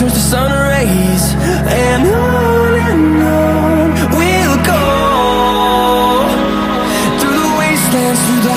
turns to sun rays And on and on we'll go. Through the wastelands, through the